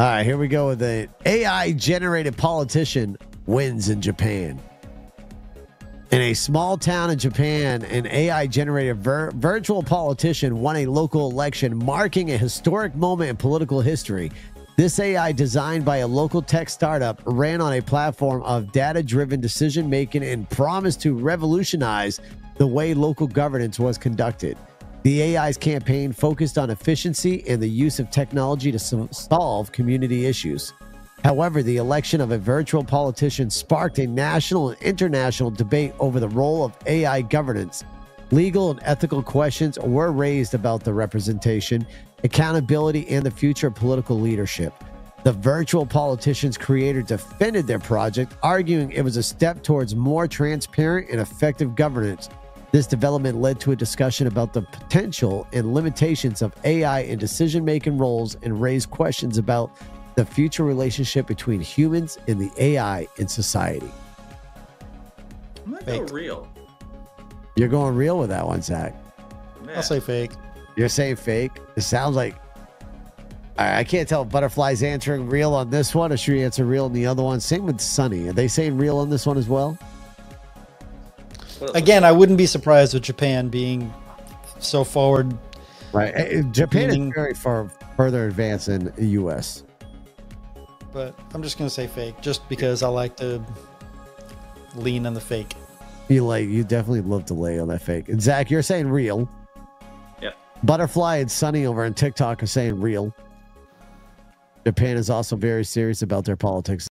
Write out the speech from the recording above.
All right, here we go with the AI generated politician wins in Japan. In a small town in Japan, an AI generated vir- virtual politician won a local election, marking a historic moment in political history. This AI, designed by a local tech startup, ran on a platform of data driven decision making and promised to revolutionize the way local governance was conducted. The AI's campaign focused on efficiency and the use of technology to so- solve community issues. However, the election of a virtual politician sparked a national and international debate over the role of AI governance. Legal and ethical questions were raised about the representation, accountability, and the future of political leadership. The virtual politician's creator defended their project, arguing it was a step towards more transparent and effective governance. This development led to a discussion about the potential and limitations of AI in decision making roles and raised questions about the future relationship between humans and the AI in society. I'm gonna go real. You're going real with that one, Zach. Man. I'll say fake. You're saying fake. It sounds like. All right, I can't tell if Butterfly's answering real on this one or should he answer real on the other one. Same with Sunny. Are they saying real on this one as well? What- Again, I wouldn't be surprised with Japan being so forward. Right. Japan Meaning- is very far further advanced than the U.S. But I'm just gonna say fake, just because I like to lean on the fake. You like you definitely love to lay on that fake. And Zach, you're saying real. Yep. Butterfly and Sunny over on TikTok are saying real. Japan is also very serious about their politics